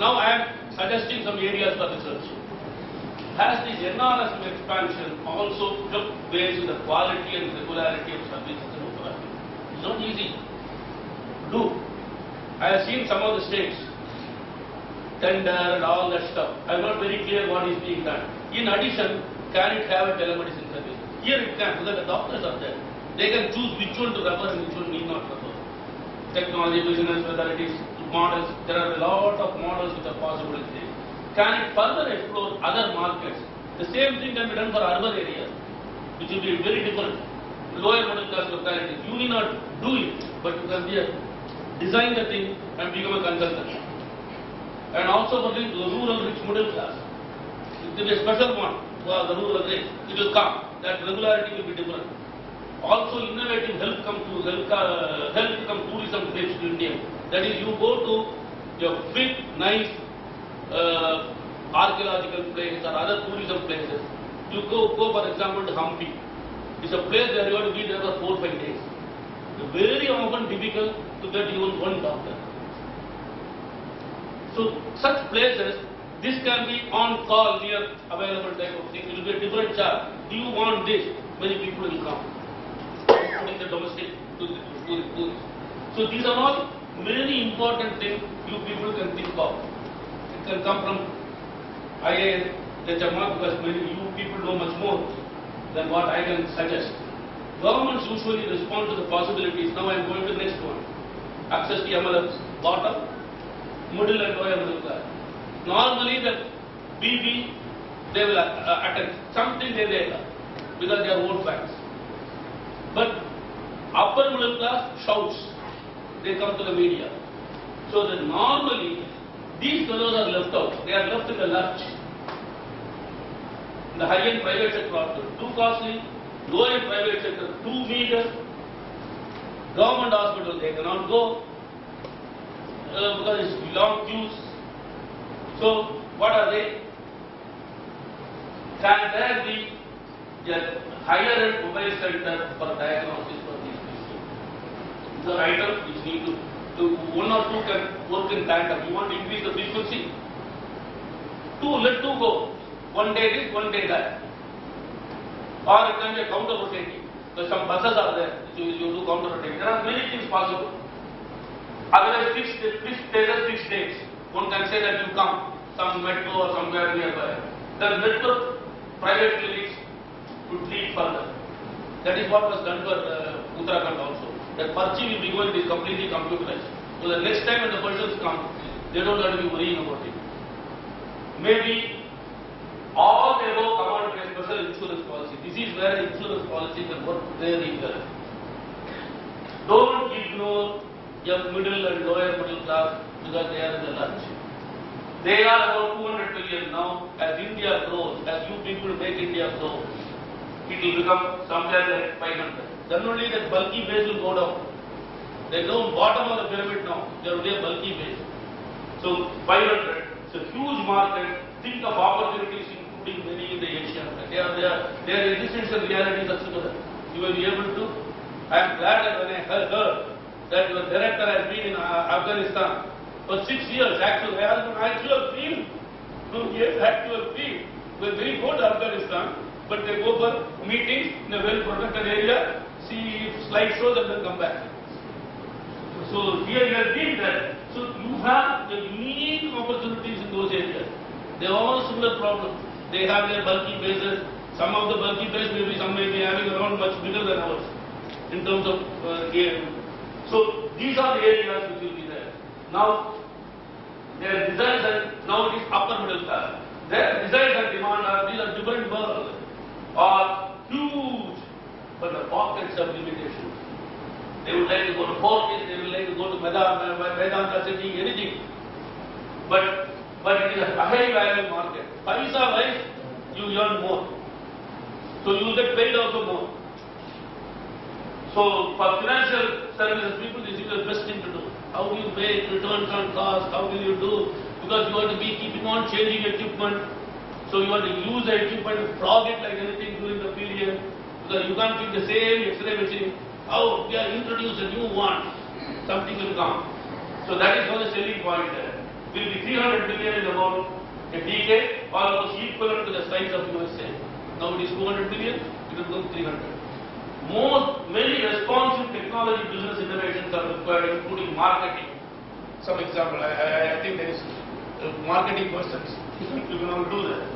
Now I am suggesting some areas for research. Has this NRHM expansion also took based on the quality and regularity of services in Uttarakhand? It's not easy do. I have seen some of the states, tender and all that stuff. I'm not very clear what is being done. In addition, can it have a telemedicine service? Here it can, because the doctors are there. They can choose which one to refer and which one need not refer. Technology, business, whether it is models, there are a lot of models which are possible today. Can it further explore other markets? The same thing can be done for urban areas, which will be very different. Lower middle class localities, you need not do it, but you can be a, design the thing and become a consultant. And also for the rural rich middle class. It will be a special one for the rural rich. It will come. That regularity will be different. Also innovative health come to health, uh, health come tourism trips to India. That is you go to your big nice uh, archaeological place or other tourism places. You go, go for example to Hampi. It's a place where you have to be there for four five days. Very often difficult to get even one doctor. So such places, this can be on call near available type of thing. It will be a different charge. Do you want this? Many people will come. The domestic to the the. So these are all very important things you people can think of. It can come from IAS, HMR, because many you people know much more than what I can suggest. Governments usually respond to the possibilities. Now I am going to the next one. Access to MLMs, bottom, middle and lower middle class. Normally the BB, they will uh, attend. Something they will because they are vote banks. But upper middle class shouts. They come to the media. So that normally these fellows are left out. They are left in the lurch. The high-end private sector hospital, too costly. Low-end private sector, too meager. Government hospital, they cannot go uh, because it's long queues. So what are they? Can there be a higher-end mobile center for diagnosis? Are items which need to, to one or two can work in tandem. You want to increase the frequency? Two, let two go. One day this, one day that. Or it can be a counter rotating. So some buses are there, you, you do counter rotating. There are many things possible. Otherwise, fixed, fixed status, fixed dates. One can say that you come, some metro or somewhere nearby. The metro private clinics would lead further. That is what was done for uh, Uttarakhand also. That Parchi will be going to be completely computerized. So the next time when the persons come, they don't have to be worrying about it. Maybe all the above come out with a special insurance policy. This is where insurance policy can work very well. Don't ignore your middle and lower middle class because they are in the lunch. They are about 200 million now. As India grows, as you people make India grow, it will become somewhere like 500. Then only that bulky base will go down. They go bottom of the pyramid now. They are only a bulky base. So 500. It's a huge market. Think of opportunities including many in the Asian. They are their existential realities are similar. You will be able to. I am glad that when I heard that your director has been in uh, Afghanistan for six years, actual, I have an actual field, two years actual field. They very good Afghanistan, but they go for meetings in a well-protected area, see slide shows and then come back. So here you have been there. So you have the unique opportunities in those areas. They all similar problems. They have their bulky bases. Some of the bulky bases maybe some may be having around much bigger than ours in terms of uh. So these are the areas which will be there. Now their desires and now it is upper middle class. Their desires and demand are these are different are huge, but the pockets of limitations. They would like to go to Fortis, they would like to go to Medanta, City, anything. But but it is a high value market. Paisa wise, you earn more. So you get paid also more. So for financial services people, this is the best thing to do. How do you make returns on cost? How will you do? Because you have to be keeping on changing equipment. So you have to use the equipment, flog it like anything during the period. Because you can't keep the same X-ray machine. How we are introduce a new one, something will come. So that is one the selling point there. will be 300 billion in about a decade, almost equivalent to the size of USA. Now it is 200 billion, it will become 300. Most, many responsive technology business innovations are required, including marketing. Some example, I, I, I think there is uh, marketing persons, you can all do that.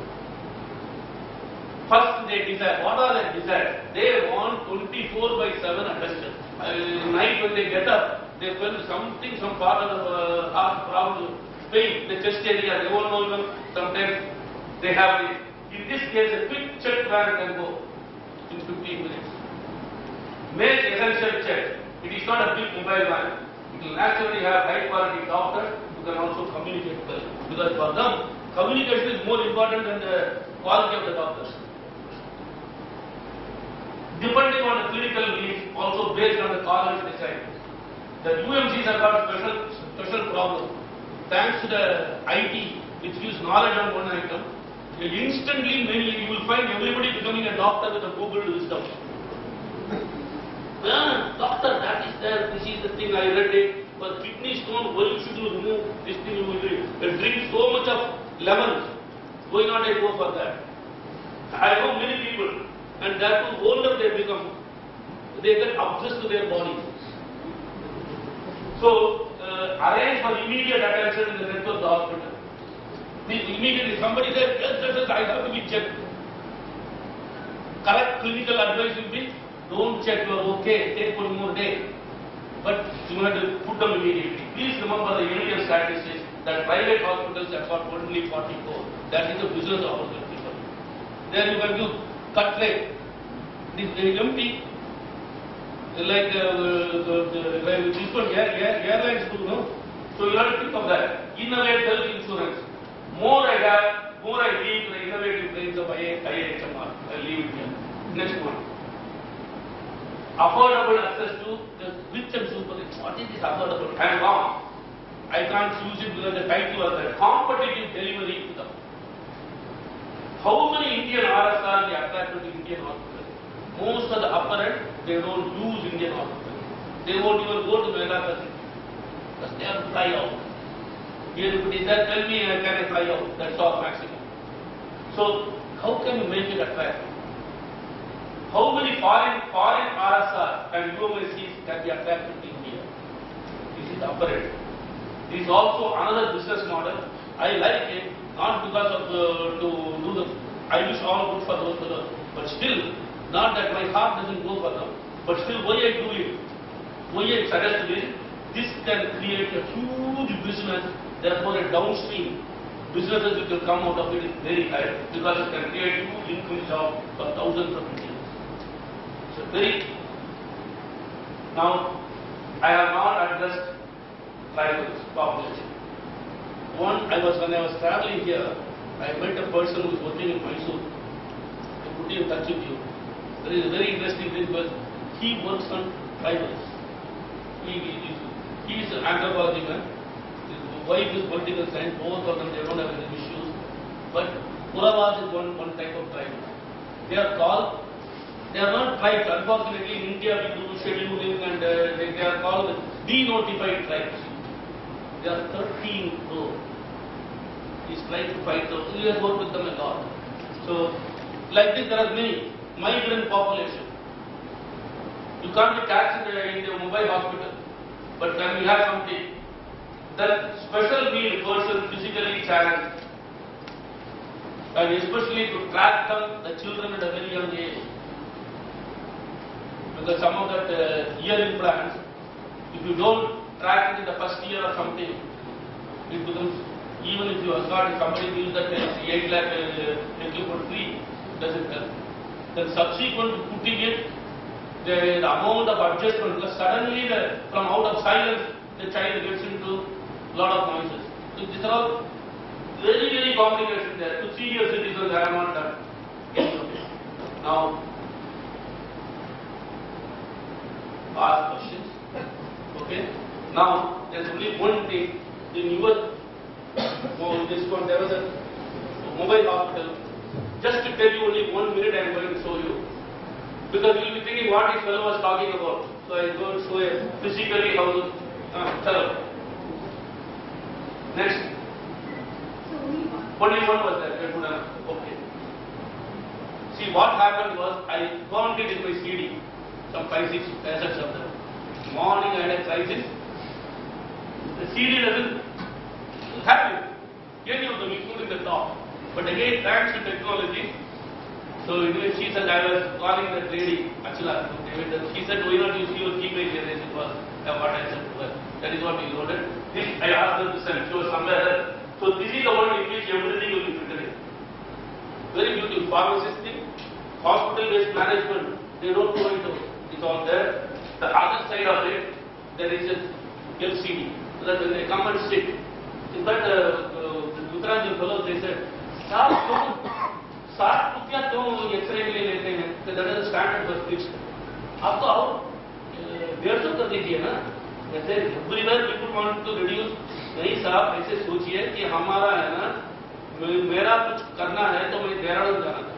First they desire, what are their desires? They want 24 by 7 attention. Uh, night when they get up, they feel something, some part of the uh, heart problem, pain, the chest area, they won't know even, sometimes they have it. In this case, a quick check plan can go in 15 minutes. Make essential check. It is not a big mobile van. It will naturally have high quality doctor who can also communicate with well. Because for them, communication is more important than the quality of the doctors. Depending on the clinical needs, also based on the college design. The UMCs have got special, special problem. Thanks to the IT, which gives knowledge on one item, instantly many, you will find everybody becoming a doctor with a Google wisdom. Ah, doctor, that is there, this is the thing, I read it. Kidney stone, why should you remove this thing? You will uh, drink so much of lemon. Why not I go for that? I know many people, and that too older they become, they get obsessed to their body. So, uh, arrange for immediate attention in the network hospital. The- Immediately somebody said, yes, yes, yes, I have to be checked. Correct clinical advice will be, don't check, you are okay, take one more day. But you have to put them immediately. Please remember the Indian statistics that private hospitals got only 44. That is a business opportunity for you. There you can do cut rate. This is empty. Like uh, the, the, like this one, air, air, airlines do, no? So you have to think of that. Innovate health insurance. More I have, more I leave the innovative brains of IHMR. I leave it here. Next one. Affordable access to the rich and super rich. What is this affordable? I am wrong. I can't use it because the title was that competitive delivery to them. How many Indian RS are they attracted to Indian hospitals? Most of the upper end, they don't use Indian hospitals. They won't even go to Medaka city. Because they to fly out. Here if it is tell me can I fly out? That's all maximum. So how can you make it attractive? How many foreign foreign RSR and UMSCs can be attracted to India? This is the end. This is also another business model. I like it, not because of the, to do the, I wish all good for those fellows, but still, not that my heart doesn't go for them, but still why I do it? Why I suggest it? This can create a huge business, therefore a downstream businesses which will come out of it is very high because it can create huge income of for thousands of Indians. So very, now I have not addressed tribals population. One, I was, when I was traveling here, I met a person who is working in Mysore. I put in touch with you. There is a very interesting thing because he works on tribals. He, he, is- he is an anthropology man. His wife is political science, both of them, they don't have any issues. But Kuravas is one, one type of tribe. They are called, they are not tribes. Unfortunately, in India we do scheduling and uh, they, they are called denotified tribes. They are 13 crore. He's trying to fight those. We have worked with them a lot. So, like this, there are many migrant population. You can't be taxed in the, the mobile hospital, but when we have something, that special need person physically challenged, and especially to track them, the children at a very young age. Because some of that uh, ear implants, if you don't track it in the first year or something, it becomes, even if you got, if somebody gives that uh, 8 lakh uh, equipment free, doesn't help. Then subsequent to putting it, the, the amount of adjustment, because suddenly the, from out of silence, the child gets into a lot of noises. So these are all very, very complicated there. To senior citizens, I have not done. Now, ask questions. Okay? Now, there's only one thing in your, this one, there was a mobile hospital. Just to tell you only one minute, I am going to show you. Because you'll be thinking what this fellow was talking about. So I go and show you physically how, uh, tell. Next, Only one was there, okay. See, what happened was, I found it in my CD, some five, six cassettes of them. Morning I had a crisis. The CD doesn't have it. Any of them, including the top. But again, thanks to technology, so she said, I was calling that lady, and she said, why not you see your Gmail here? And it was uh, what I said to her. That is what we loaded. This, I asked her to send, she was somewhere else. So this is the one in which everything will be in. Very beautiful. Pharmacist thing, hospital-based management, they don't know it. It's all there. The other side of it, there is a LCD. So that when they come and sit, in fact, uh, uh, the Uttaranchal fellows, they said, साहब तुम सात रुपया तुम x ray के लिए लेते हैं तो दैट इज़ स्टैंडर्ड बस फिक्स आप तो और डेढ़ सौ कर दीजिए ना जैसे everywhere people want to reduce नहीं साहब ऐसे सोचिए कि हमारा है ना मेरा कुछ करना है तो मैं देहरादून जाना था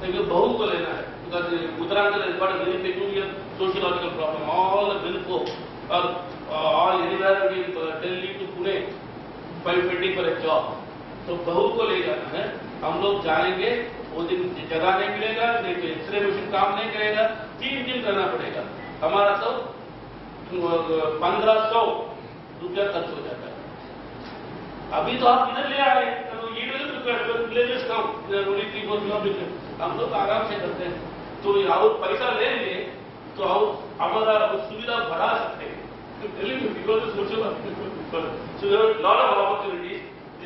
तो मैं बहू को लेना है because Uttaranchal is but a very peculiar sociological problem. All the Bilpo are uh, all anywhere in uh, Delhi to Pune by fighting for a job. तो बहू को ले जाना है। हम लोग जाएँगे, वो दिन जगह नहीं मिलेगा, नहीं तो एक्सरे मशीन काम नहीं करेगा, तीन दिन करना पड़ेगा। हमारा तो पंद्रह सौ रुपया खर्च हो जाता है। अभी तो आप इधर ले तो थ्री फोर किलोमीटर हम लोग आराम से करते हैं। तो और पैसा लेंगे तो हमारा सुविधा बढ़ा सकते हैं। तो telling you because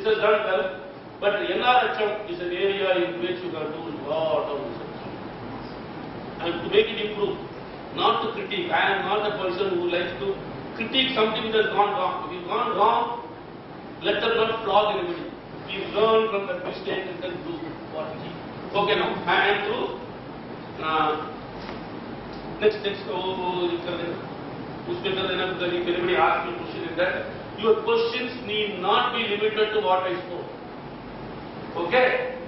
is has done well. But the NRHM is an area in which you can do a lot of research. And to make it improve, not to critique. I am not a person who likes to critique something that has gone wrong. If you've gone wrong, let them not flog anybody. You learn from that mistake and then do what you need. Okay, now I am through. Next, next, oh, if anybody asks me a question in that, your questions need not be limited to what I spoke. Okay?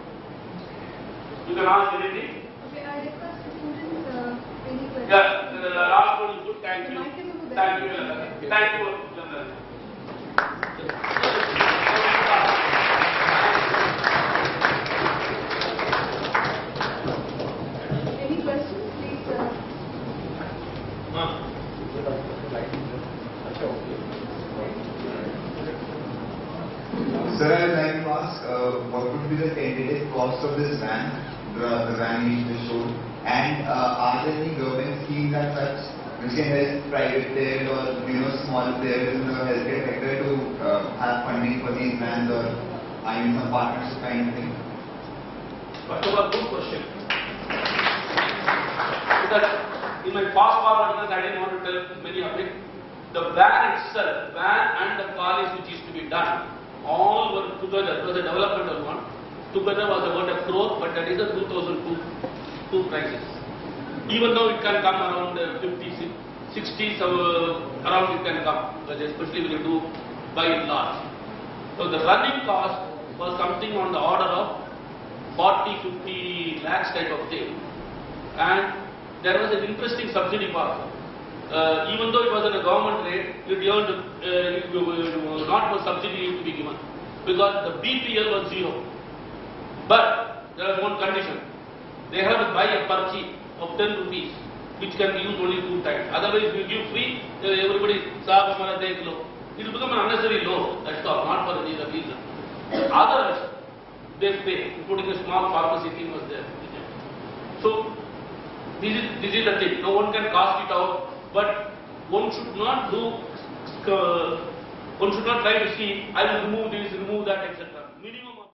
You can ask anything. Okay, I request the students, uh, any questions? Yeah, the, the last one is good. Thank you. Over there. Thank you. Thank you. Chandan. Any questions, please, uh, Ah. Sir, I would like to ask, uh, what would be the tentative cost of this van, the, the van you just showed? And uh, are there any government schemes as such which can help private players or, you know, small players in the healthcare sector to uh, have funding for these vans or, I mean, some partnership kind of thing? First of all, good question. In my forward, because I didn't want to tell many of it, the van itself, van and the college which is to be done, all were together, it was a development of one, together was about a crore, but that is a 2002 two. Even though it can come around uh, 50, 60, so uh, around it can come, especially when you do by and large. So the running cost was something on the order of 40, 50 lakhs type of thing. And there was an interesting subsidy part. Uh, even though it was at a government rate, it earned, uh, not for subsidy to be given. Because the BPL was zero. But there was one condition. They have to buy a perchi of 10 rupees, which can be used only two times. Otherwise, if you give free, uh, everybody, saab hamara dekh lo. It will become an unnecessary law. That's all, not for any other reason. Others, they pay, including a small pharmacy thing was there. So, this is, this is the thing. No one can cast it out, but one should not do, uh, one should not try to see, I will remove this, remove that, etc.